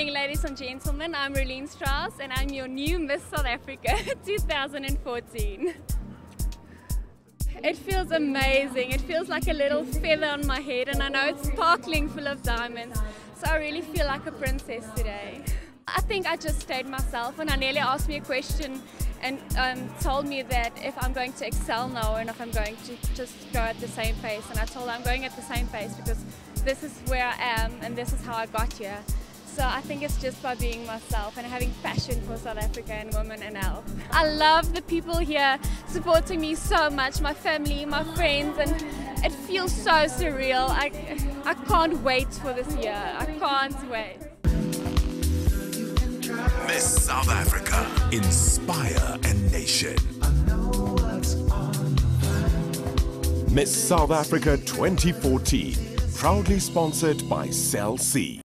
evening, ladies and gentlemen. I'm Rolene Strauss, and I'm your new Miss South Africa 2014. It feels amazing. It feels like a little feather on my head, and I know it's sparkling full of diamonds. So I really feel like a princess today. I think I just stayed myself, and Anele asked me a question and um, told me that if I'm going to excel now and if I'm going to just go at the same pace. And I told her I'm going at the same pace because this is where I am and this is how I got here. So I think it's just by being myself and having passion for South Africa and women and health. I love the people here supporting me so much, my family, my friends, and it feels so surreal. I, I can't wait for this year. I can't wait. Miss South Africa. Inspire a nation. Miss South Africa 2014. Proudly sponsored by Cell C.